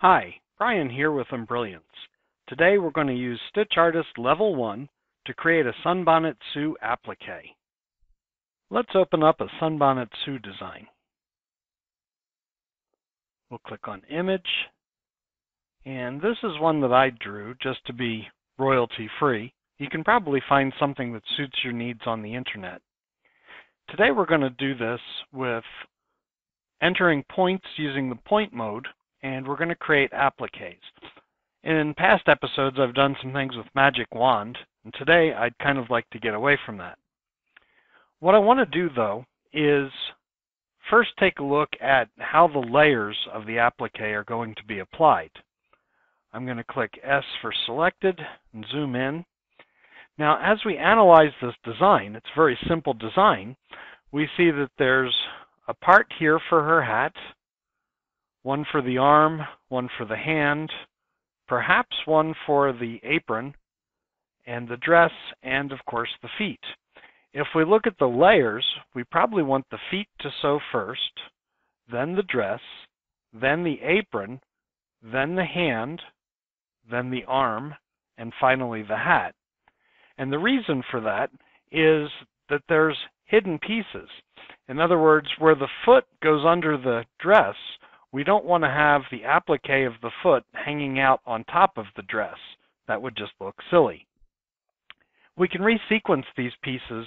Hi, Brian here with Embrilliance. Today we're going to use Stitch Artist Level 1 to create a Sunbonnet Sue applique. Let's open up a Sunbonnet Sue design. We'll click on Image, and this is one that I drew just to be royalty free. You can probably find something that suits your needs on the internet. Today we're going to do this with entering points using the point mode and we're going to create appliques. In past episodes, I've done some things with Magic Wand, and today I'd kind of like to get away from that. What I want to do, though, is first take a look at how the layers of the applique are going to be applied. I'm going to click S for selected and zoom in. Now, as we analyze this design, it's a very simple design, we see that there's a part here for her hat, one for the arm, one for the hand, perhaps one for the apron and the dress, and of course the feet. If we look at the layers, we probably want the feet to sew first, then the dress, then the apron, then the hand, then the arm, and finally the hat. And the reason for that is that there's hidden pieces. In other words, where the foot goes under the dress, we don't want to have the applique of the foot hanging out on top of the dress. That would just look silly. We can resequence these pieces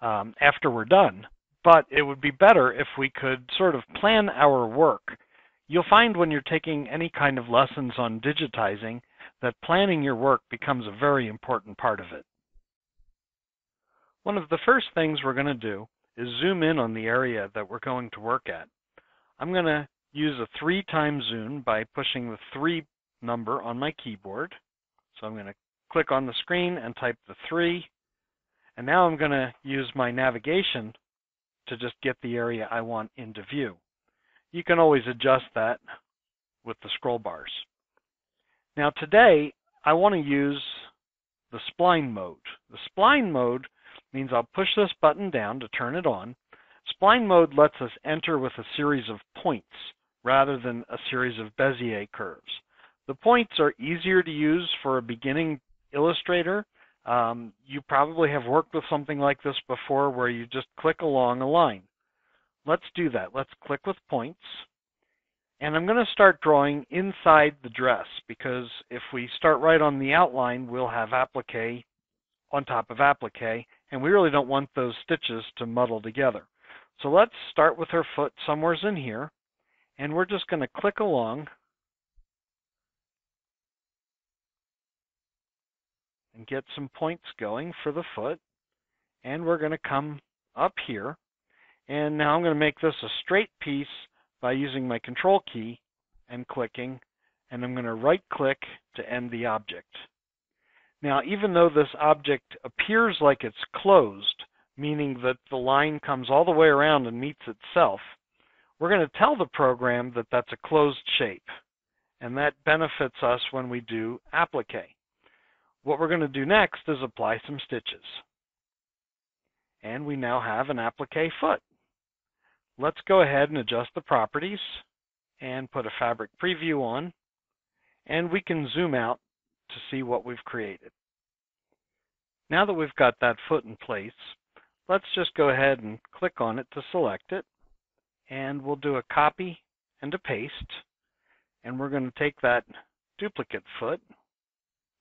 um, after we're done, but it would be better if we could sort of plan our work. You'll find when you're taking any kind of lessons on digitizing that planning your work becomes a very important part of it. One of the first things we're going to do is zoom in on the area that we're going to work at. I'm going to use a 3 times zoom by pushing the 3 number on my keyboard. So I'm going to click on the screen and type the 3. And now I'm going to use my navigation to just get the area I want into view. You can always adjust that with the scroll bars. Now today I want to use the spline mode. The spline mode means I'll push this button down to turn it on. Spline mode lets us enter with a series of points rather than a series of Bezier curves. The points are easier to use for a beginning illustrator. Um, you probably have worked with something like this before where you just click along a line. Let's do that. Let's click with points. And I'm going to start drawing inside the dress because if we start right on the outline, we'll have applique on top of applique, and we really don't want those stitches to muddle together. So let's start with her foot somewheres in here and we're just going to click along. And get some points going for the foot. And we're going to come up here. And now I'm going to make this a straight piece by using my control key and clicking. And I'm going to right click to end the object. Now even though this object appears like it's closed, meaning that the line comes all the way around and meets itself, we're going to tell the program that that's a closed shape, and that benefits us when we do applique. What we're going to do next is apply some stitches. And we now have an applique foot. Let's go ahead and adjust the properties and put a fabric preview on, and we can zoom out to see what we've created. Now that we've got that foot in place, let's just go ahead and click on it to select it and we'll do a copy and a paste and we're going to take that duplicate foot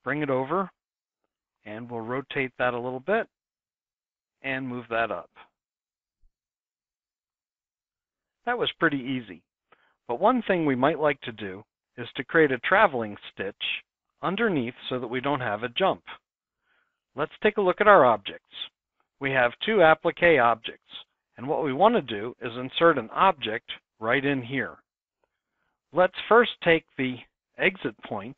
bring it over and we'll rotate that a little bit and move that up. That was pretty easy. But one thing we might like to do is to create a traveling stitch underneath so that we don't have a jump. Let's take a look at our objects. We have two applique objects and what we want to do is insert an object right in here. Let's first take the exit point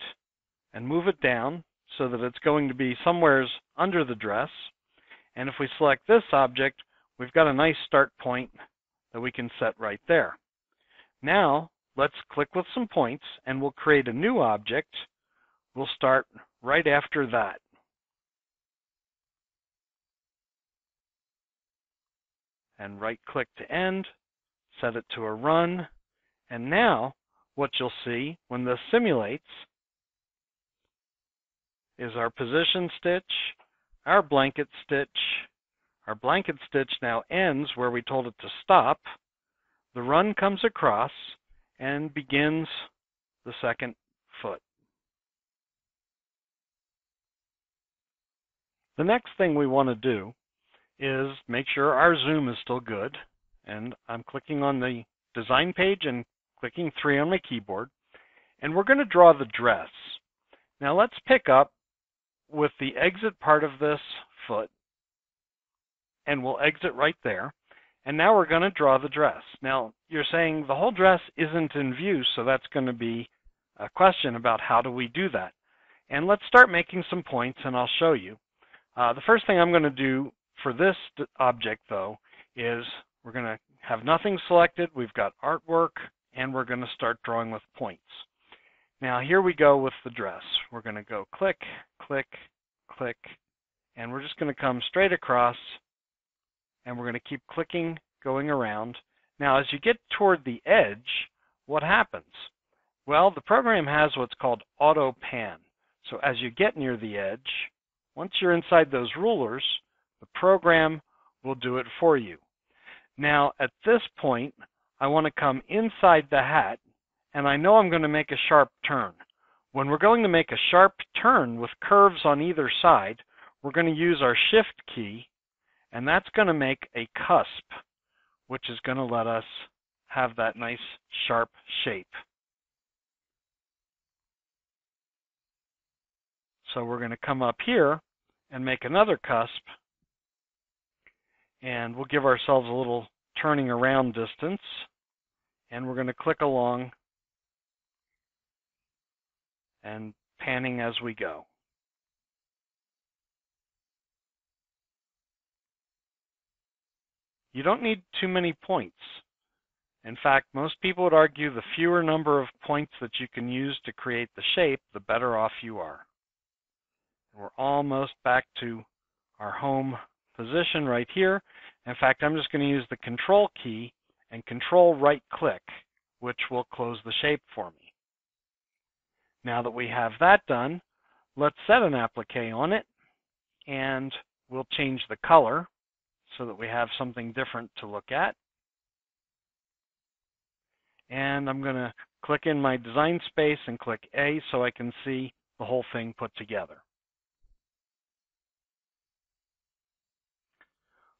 and move it down so that it's going to be somewheres under the dress. And if we select this object, we've got a nice start point that we can set right there. Now, let's click with some points and we'll create a new object. We'll start right after that. And right click to end, set it to a run, and now what you'll see when this simulates is our position stitch, our blanket stitch. Our blanket stitch now ends where we told it to stop. The run comes across and begins the second foot. The next thing we want to do is make sure our zoom is still good. And I'm clicking on the design page and clicking 3 on my keyboard. And we're going to draw the dress. Now let's pick up with the exit part of this foot. And we'll exit right there. And now we're going to draw the dress. Now, you're saying the whole dress isn't in view, so that's going to be a question about how do we do that. And let's start making some points, and I'll show you. Uh, the first thing I'm going to do for this object, though, is we're going to have nothing selected. We've got artwork, and we're going to start drawing with points. Now, here we go with the dress. We're going to go click, click, click, and we're just going to come straight across, and we're going to keep clicking, going around. Now, as you get toward the edge, what happens? Well, the program has what's called auto pan. So as you get near the edge, once you're inside those rulers, the program will do it for you. Now, at this point, I want to come inside the hat, and I know I'm going to make a sharp turn. When we're going to make a sharp turn with curves on either side, we're going to use our Shift key, and that's going to make a cusp, which is going to let us have that nice sharp shape. So we're going to come up here and make another cusp, and we'll give ourselves a little turning around distance and we're going to click along and panning as we go. You don't need too many points. In fact, most people would argue the fewer number of points that you can use to create the shape, the better off you are. We're almost back to our home position right here. In fact, I'm just going to use the control key and control right click, which will close the shape for me. Now that we have that done, let's set an applique on it and we'll change the color so that we have something different to look at. And I'm going to click in my design space and click A so I can see the whole thing put together.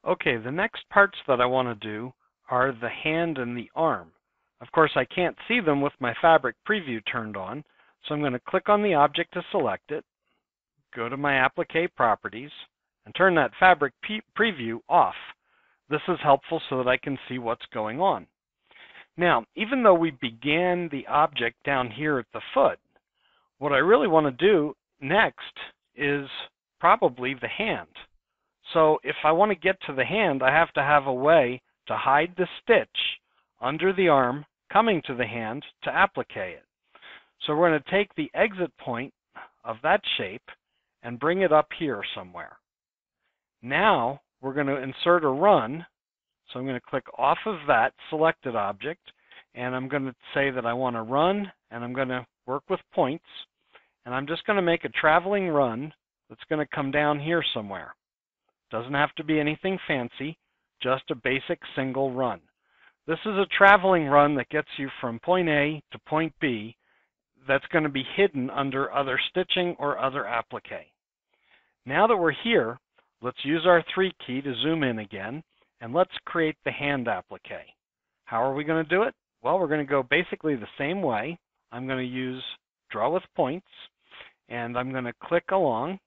Okay, the next parts that I want to do are the hand and the arm. Of course, I can't see them with my fabric preview turned on, so I'm going to click on the object to select it, go to my applique properties, and turn that fabric preview off. This is helpful so that I can see what's going on. Now, even though we began the object down here at the foot, what I really want to do next is probably the hand. So if I want to get to the hand, I have to have a way to hide the stitch under the arm coming to the hand to applique it. So we're going to take the exit point of that shape and bring it up here somewhere. Now we're going to insert a run. So I'm going to click off of that selected object and I'm going to say that I want to run and I'm going to work with points and I'm just going to make a traveling run that's going to come down here somewhere. Doesn't have to be anything fancy, just a basic single run. This is a traveling run that gets you from point A to point B that's going to be hidden under other stitching or other applique. Now that we're here, let's use our 3 key to zoom in again, and let's create the hand applique. How are we going to do it? Well, we're going to go basically the same way. I'm going to use draw with points, and I'm going to click along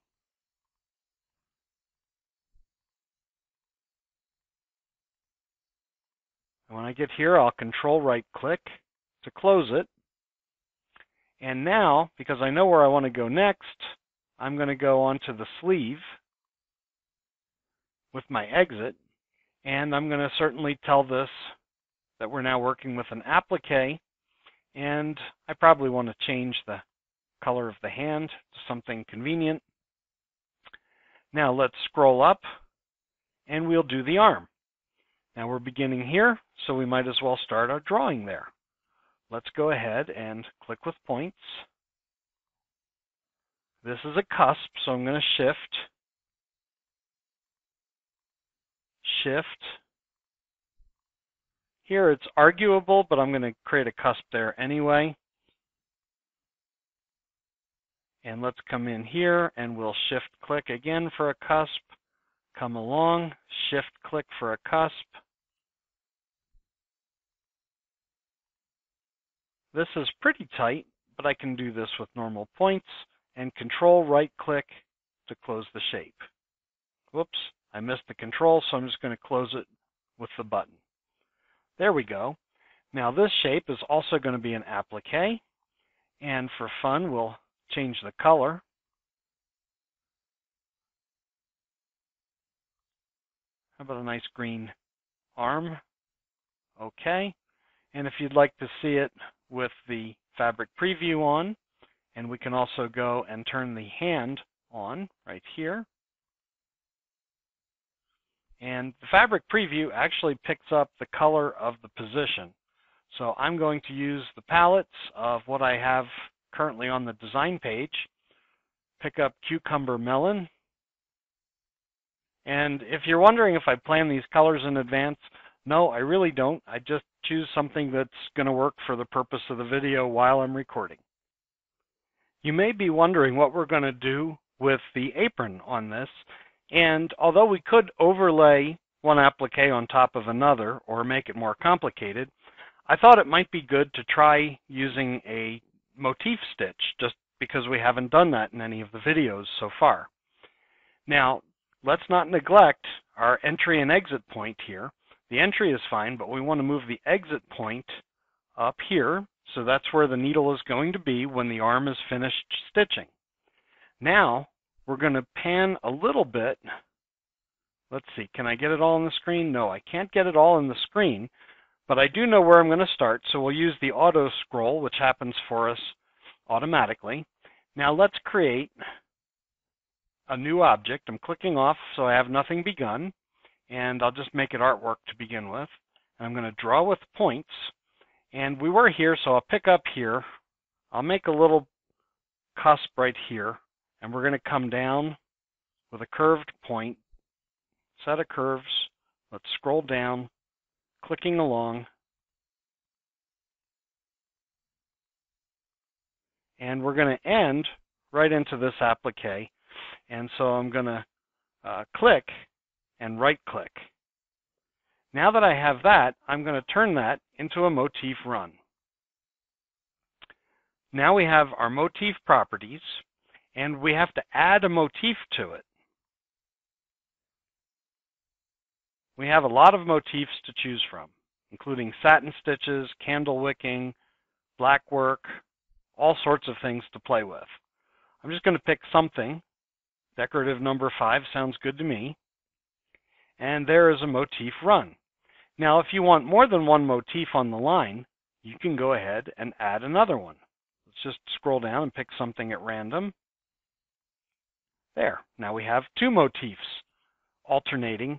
When I get here, I'll control right click to close it. And now, because I know where I want to go next, I'm going to go onto the sleeve with my exit. And I'm going to certainly tell this that we're now working with an applique. And I probably want to change the color of the hand to something convenient. Now let's scroll up and we'll do the arm. Now we're beginning here, so we might as well start our drawing there. let's go ahead and click with points. This is a cusp, so I'm going to shift, shift. Here it's arguable, but I'm going to create a cusp there anyway. And let's come in here and we'll shift click again for a cusp. Come along, shift click for a cusp. This is pretty tight, but I can do this with normal points and control right click to close the shape. Whoops, I missed the control, so I'm just going to close it with the button. There we go. Now this shape is also going to be an applique, and for fun, we'll change the color. How about a nice green arm? Okay. And if you'd like to see it with the fabric preview on, and we can also go and turn the hand on right here. And the fabric preview actually picks up the color of the position. So I'm going to use the palettes of what I have currently on the design page, pick up Cucumber Melon. And if you're wondering if I plan these colors in advance, no, I really don't. I just choose something that's going to work for the purpose of the video while I'm recording. You may be wondering what we're going to do with the apron on this. And although we could overlay one applique on top of another or make it more complicated, I thought it might be good to try using a motif stitch just because we haven't done that in any of the videos so far. Now, let's not neglect our entry and exit point here. The entry is fine, but we want to move the exit point up here, so that's where the needle is going to be when the arm is finished stitching. Now, we're going to pan a little bit. Let's see, can I get it all on the screen? No, I can't get it all in the screen, but I do know where I'm going to start, so we'll use the auto scroll, which happens for us automatically. Now let's create a new object. I'm clicking off so I have nothing begun, and I'll just make it artwork to begin with. And I'm going to draw with points, and we were here, so I'll pick up here. I'll make a little cusp right here, and we're going to come down with a curved point, set of curves. Let's scroll down clicking along. And we're going to end right into this applique. And so I'm going to uh, click and right click. Now that I have that, I'm going to turn that into a motif run. Now we have our motif properties, and we have to add a motif to it. We have a lot of motifs to choose from, including satin stitches, candle wicking, black work, all sorts of things to play with. I'm just going to pick something. Decorative number five sounds good to me. And there is a motif run. Now, if you want more than one motif on the line, you can go ahead and add another one. Let's just scroll down and pick something at random. There, now we have two motifs alternating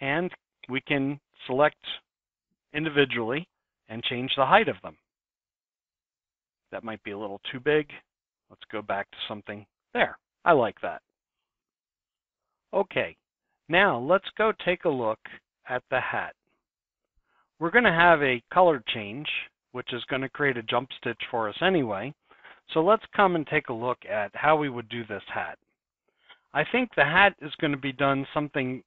and we can select individually and change the height of them. That might be a little too big. Let's go back to something there. I like that. Okay, now let's go take a look at the hat. We're going to have a color change, which is going to create a jump stitch for us anyway. So let's come and take a look at how we would do this hat. I think the hat is going to be done something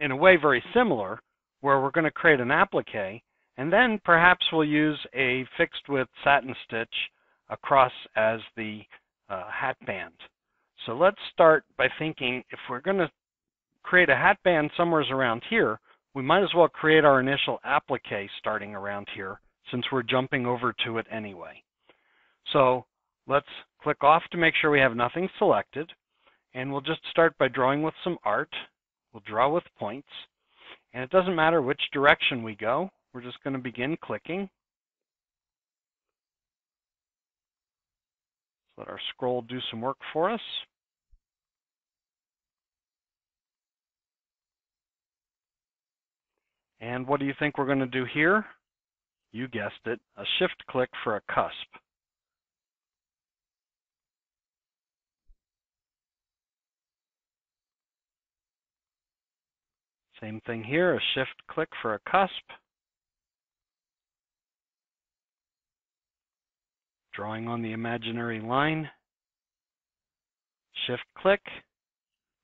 in a way very similar, where we're going to create an applique, and then perhaps we'll use a fixed width satin stitch across as the uh, hat band. So let's start by thinking if we're going to create a hat band somewhere around here, we might as well create our initial applique starting around here since we're jumping over to it anyway. So let's click off to make sure we have nothing selected. And we'll just start by drawing with some art. We'll draw with points. And it doesn't matter which direction we go. We're just going to begin clicking. let our scroll do some work for us. And what do you think we're going to do here? you guessed it, a shift click for a cusp. Same thing here, a shift click for a cusp. Drawing on the imaginary line. Shift click.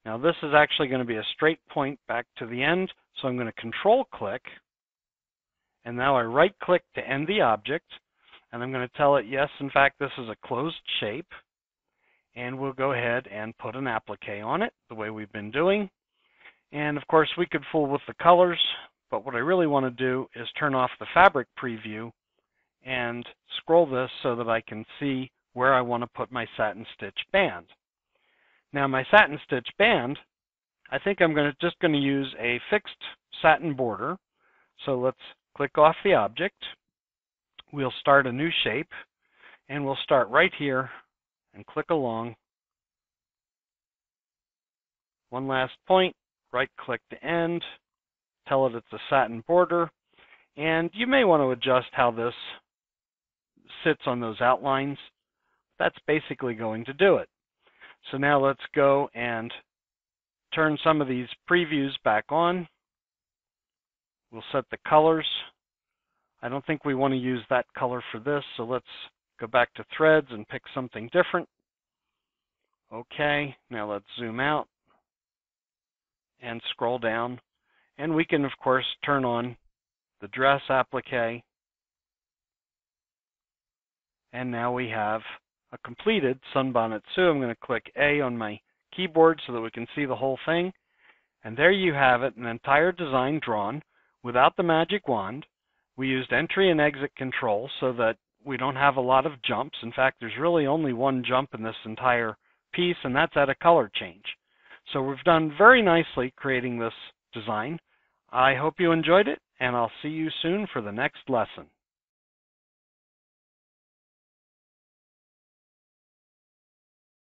Now this is actually going to be a straight point back to the end, so I'm going to control click. And now I right click to end the object, and I'm going to tell it, yes, in fact, this is a closed shape. And we'll go ahead and put an applique on it, the way we've been doing. And of course, we could fool with the colors, but what I really want to do is turn off the fabric preview and scroll this so that I can see where I want to put my satin stitch band. Now my satin stitch band, I think I'm to, just going to use a fixed satin border. So let's click off the object. We'll start a new shape and we'll start right here and click along. One last point right click to end, tell it it's a satin border, and you may want to adjust how this sits on those outlines. That's basically going to do it. So now let's go and turn some of these previews back on. We'll set the colors. I don't think we want to use that color for this, so let's go back to threads and pick something different. Okay, now let's zoom out and scroll down. And we can, of course, turn on the dress applique. And now we have a completed Sunbonnet Sue. I'm going to click A on my keyboard so that we can see the whole thing. And there you have it, an entire design drawn without the magic wand. We used entry and exit control so that we don't have a lot of jumps. In fact, there's really only one jump in this entire piece, and that's at a color change. So we've done very nicely creating this design. I hope you enjoyed it, and I'll see you soon for the next lesson.